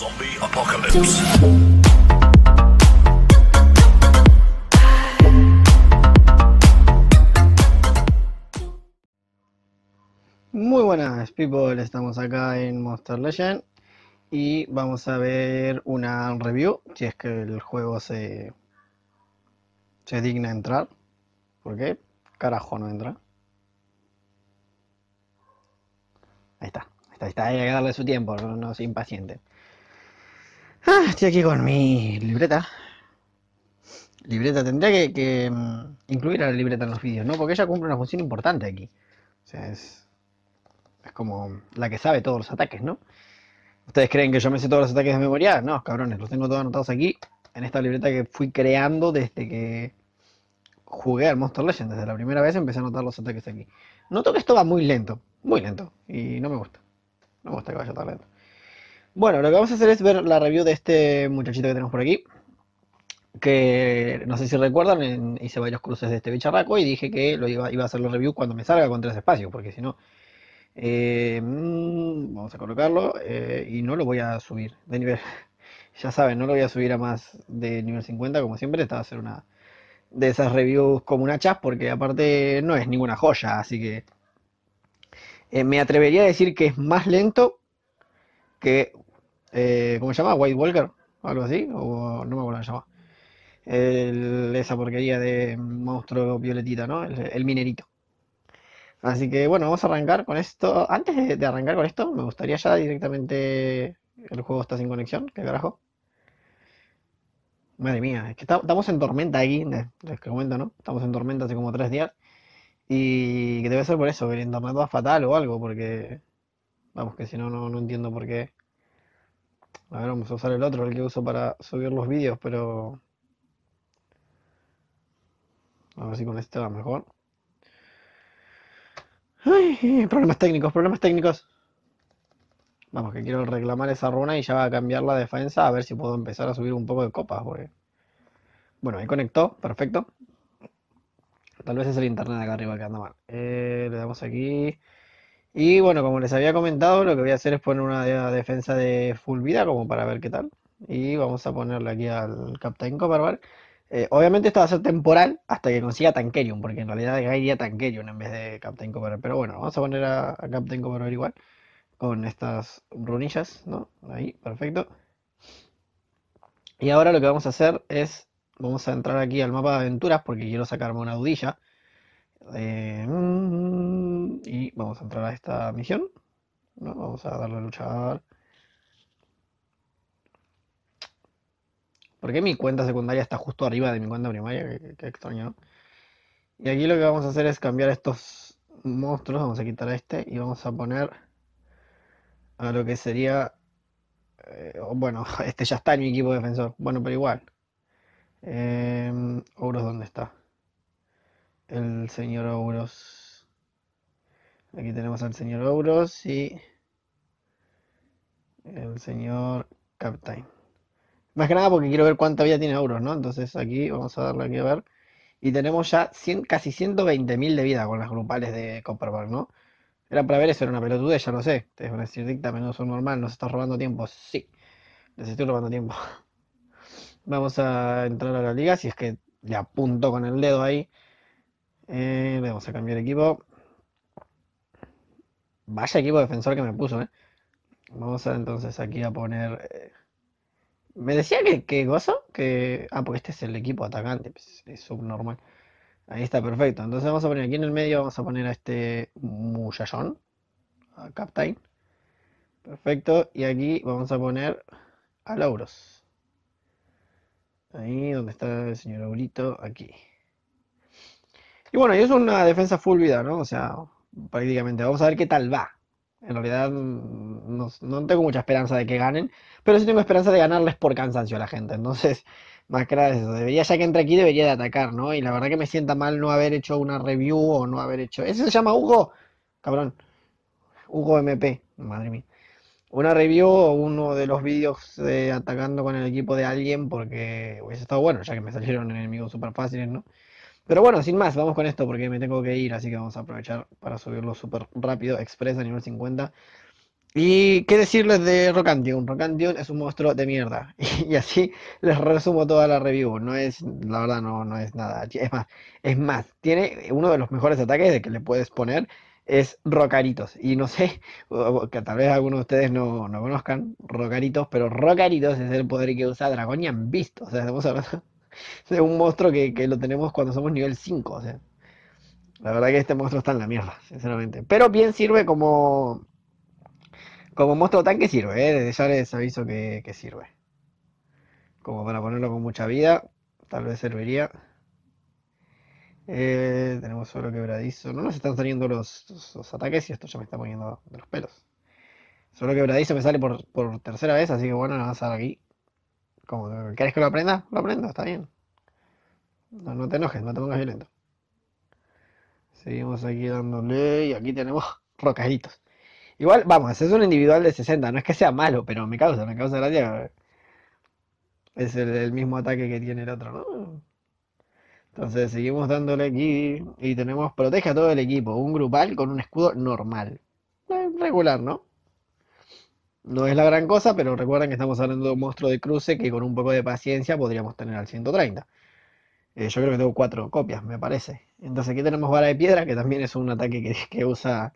Zombie apocalypse. Muy buenas people, estamos acá en Monster Legend y vamos a ver una review si es que el juego se, se digna entrar. ¿Por qué? Carajo no entra. Ahí está, ahí está, ahí está, hay que darle su tiempo, no, no soy impaciente. Ah, estoy aquí con mi libreta. Libreta, tendría que, mm, incluir a la libreta en los vídeos, ¿no? Porque ella cumple una función importante aquí. O sea, es, es como la que sabe todos los ataques, ¿no? ¿Ustedes creen que yo me sé todos los ataques de memoria? No, cabrones, los tengo todos anotados aquí, en esta libreta que fui creando desde que jugué al Monster Legend. Desde la primera vez empecé a anotar los ataques aquí. Noto que esto va muy lento, muy lento, y no me gusta. No me gusta que vaya tan lento. Bueno, lo que vamos a hacer es ver la review de este muchachito que tenemos por aquí. Que no sé si recuerdan, hice varios cruces de este bicharraco y dije que lo iba, a hacer la review cuando me salga con tres espacios, porque si no, eh, mm, vamos a colocarlo eh, y no lo voy a subir de nivel. Ya saben, no lo voy a subir a más de nivel 50, como siempre. Esta va a ser una de esas reviews como una chas, porque aparte no es ninguna joya, así que eh, me atrevería a decir que es más lento que, eh, ¿cómo se llama? White Walker, algo así, o no me acuerdo cómo se llama. Esa porquería de monstruo violetita, ¿no? El, minerito. Así que bueno, vamos a arrancar con esto. Antes de, arrancar con esto, me gustaría ya directamente. El juego está sin conexión, ¿qué carajo? Madre mía, es que estamos en tormenta aquí, les comento, ¿no? Estamos en tormenta hace como tres días. Y que debe ser por eso, que el internet va fatal o algo, porque. Vamos, que si no, no, no entiendo por qué. A ver, vamos a usar el otro, el que uso para subir los vídeos, pero. A ver si con este va mejor. Ay, problemas técnicos, problemas técnicos. Vamos, que quiero reclamar esa runa y ya va a cambiar la defensa a ver si puedo empezar a subir un poco de copas, porque... Bueno, ahí conectó, perfecto. Tal vez es el internet acá arriba que anda mal. Eh, le damos aquí. Y bueno, como les había comentado, lo que voy a hacer es poner una de- defensa de full vida, como para ver qué tal. Y vamos a ponerle aquí al Captain Copperbar. Eh, obviamente esto va a ser temporal hasta que consiga Tankerium, porque en realidad acá iría Tankerium en vez de Captain Copperbar. Pero bueno, vamos a poner a, a Captain Copperbar igual, con estas runillas, ¿no? Ahí, perfecto. Y ahora lo que vamos a hacer es, vamos a entrar aquí al mapa de aventuras, porque quiero sacarme una dudilla. Eh, vamos a entrar a esta misión, ¿no? Vamos a darle a luchar. ¿Por qué mi cuenta secundaria está justo arriba de mi cuenta primaria? Qué, extraño. Y aquí lo que vamos a hacer es cambiar estos monstruos. Vamos a quitar este y vamos a poner a lo que sería... eh, bueno, este ya está en mi equipo defensor. Bueno, pero igual. Eh, Ouros, ¿dónde está? El señor Ouros. Aquí tenemos al señor Ouros y el señor Captain. Más que nada porque quiero ver cuánta vida tiene Ouros, ¿no? Entonces aquí vamos a darle aquí a ver. Y tenemos ya 100, casi 120.000 de vida con las grupales de Copperberg, ¿no? Era para ver eso, era una pelotudez, ya lo sé. Ustedes van a decir, dicta, menos son normal, nos estás robando tiempo. Sí, les estoy robando tiempo. Vamos a entrar a la liga, si es que le apunto con el dedo ahí. Eh, vamos a cambiar equipo. Vaya equipo defensor que me puso, ¿eh? Vamos a entonces aquí a poner... eh, Me decía que, que gozo, que... Ah, porque este es el equipo atacante, pues, es subnormal. Ahí está, perfecto. Entonces vamos a poner aquí en el medio, vamos a poner a este muchachón, a Captain. Perfecto. Y aquí vamos a poner a Lauros. Ahí donde está el señor Aurito, aquí. Y bueno, y es una defensa full vida, ¿no? O sea, prácticamente. Vamos a ver qué tal va. En realidad mm, no, tengo mucha esperanza de que ganen, pero sí tengo esperanza de ganarles por cansancio a la gente. Entonces, más que nada es eso. Debería, ya que entre aquí, debería de atacar, ¿no? Y la verdad que me sienta mal no haber hecho una review o no haber hecho... ¿Ese se llama Hugo? Cabrón. Hugo MP. Madre mía. Una review o uno de los vídeos de atacando con el equipo de alguien porque hubiese estado bueno, ya que me salieron enemigos súper fáciles, ¿no? Pero bueno, sin más, vamos con esto porque me tengo que ir, así que vamos a aprovechar para subirlo súper rápido, express a nivel 50. Y qué decirles de Rocandion. Rocandion es un monstruo de mierda. Y, así les resumo toda la review. No es, la verdad, no, no es nada. Es más, es más, tiene uno de los mejores ataques de que le puedes poner es Rocaritos. Y no sé, que tal vez algunos de ustedes no, no conozcan Rocaritos, pero Rocaritos es el poder que usa Dragonian Beast. O sea, estamos hablando de un monstruo que, que lo tenemos cuando somos nivel 5. O sea, la verdad que este monstruo está en la mierda, sinceramente. Pero bien sirve como como monstruo tanque sirve, ¿eh? desde ya les aviso que, sirve. Como para ponerlo con mucha vida, tal vez serviría. Eh, tenemos solo quebradizo. No nos están saliendo los, ataques y esto ya me está poniendo de los pelos. Solo quebradizo me sale por, tercera vez, así que bueno, vamos a dar aquí. Como, ¿Querés que lo aprenda? Lo aprendo, está bien. No, te enojes, no te pongas violento. Seguimos aquí dándole y aquí tenemos rocaditos. Igual, vamos, es un individual de 60, no es que sea malo, pero me causa, me causa gracia. Es el, mismo ataque que tiene el otro, ¿no? Entonces seguimos dándole aquí y tenemos protege a todo el equipo, un grupal con un escudo normal. Eh, regular, ¿no? No es la gran cosa, pero recuerden que estamos hablando de un monstruo de cruce que con un poco de paciencia podríamos tener al 130. Eh, yo creo que tengo cuatro copias, me parece. Entonces aquí tenemos vara de piedra, que también es un ataque que, usa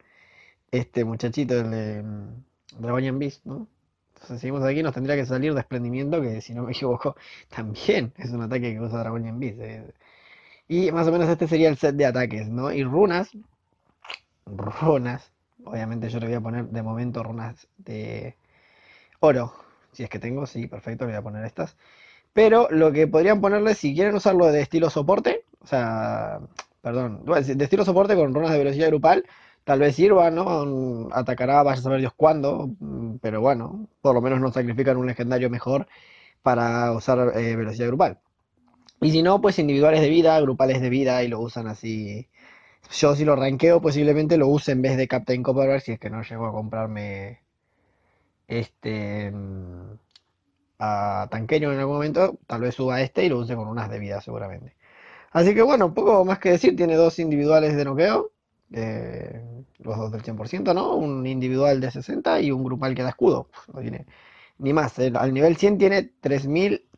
este muchachito, el de Dragonian Beast, ¿no? Entonces seguimos aquí, nos tendría que salir desprendimiento, que si no me equivoco, también es un ataque que usa Dragonian Beast. Eh. Y más o menos este sería el set de ataques, ¿no? Y runas, runas, obviamente yo le voy a poner de momento runas de oro, si es que tengo, sí, perfecto, le voy a poner estas. Pero lo que podrían ponerle, si quieren usarlo de estilo soporte, o sea, perdón, de estilo soporte con runas de velocidad grupal, Tal vez sirva, ¿no? Atacará, vaya a saber Dios cuándo, mm, pero bueno, por lo menos no sacrifican un legendario mejor para usar eh, velocidad grupal. Y si no, pues individuales de vida, grupales de vida y lo usan así. Yo si lo ranqueo posiblemente lo use en vez de Captain Copperware si es que no llego a comprarme este mm, a tanqueño en algún momento, tal vez suba este y lo use con unas de vida seguramente. Así que bueno, poco más que decir, tiene dos individuales de noqueo eh, los dos del 100%, ¿no? Un individual de 60 y un grupal que da escudo. No tiene ni más. al nivel 100 tiene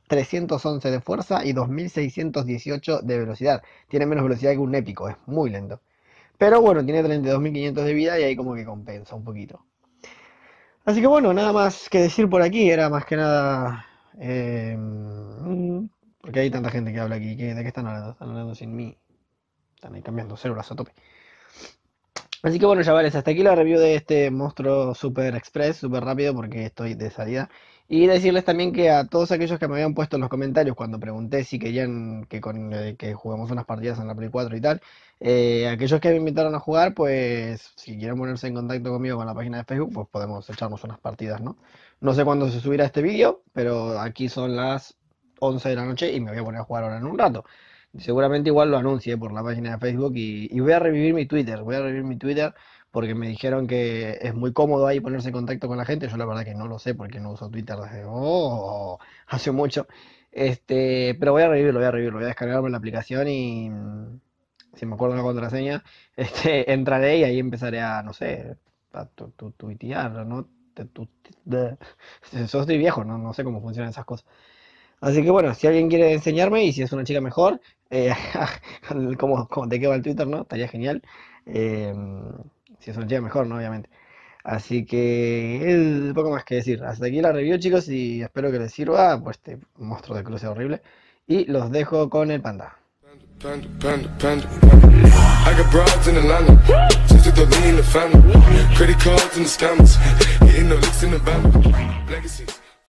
3311 de fuerza y 2618 de velocidad. Tiene menos velocidad que un épico, es muy lento. Pero bueno, tiene 32.500 de vida y ahí como que compensa un poquito. Así que bueno, nada más que decir por aquí. Era más que nada... Eh, porque hay tanta gente que habla aquí. ¿De qué están hablando? Están hablando sin mí. Están ahí cambiando células a tope. Así que bueno, chavales, hasta aquí la review de este monstruo super express, super rápido, porque estoy de salida. Y decirles también que a todos aquellos que me habían puesto en los comentarios cuando pregunté si querían que, con, eh, que juguemos unas partidas en la Play 4 y tal, eh, aquellos que me invitaron a jugar, pues si quieren ponerse en contacto conmigo con la página de Facebook, pues podemos echarnos unas partidas, ¿no? No sé cuándo se subirá este vídeo, pero aquí son las 11 de la noche y me voy a poner a jugar ahora en un rato. Seguramente igual lo anuncie por la página de Facebook y, voy a revivir mi Twitter. Voy a revivir mi Twitter porque me dijeron que es muy cómodo ahí ponerse en contacto con la gente. Yo la verdad que no lo sé porque no uso Twitter desde oh, hace mucho. Este, pero voy a revivirlo, voy a revivirlo, voy a descargarme la aplicación y si me acuerdo la contraseña, este, entraré y ahí empezaré a, no sé, a tuitear, ¿no? Yo estoy viejo, no, no sé cómo funcionan esas cosas. Así que bueno, si alguien quiere enseñarme y si es una chica mejor, eh, como, te queda el Twitter, ¿no? Estaría genial. Em, si es una chica mejor, ¿no? Obviamente. Así que es poco más que decir. Hasta aquí la review, chicos, y espero que les sirva. Pues este monstruo de cruce horrible. Y los dejo con el panda.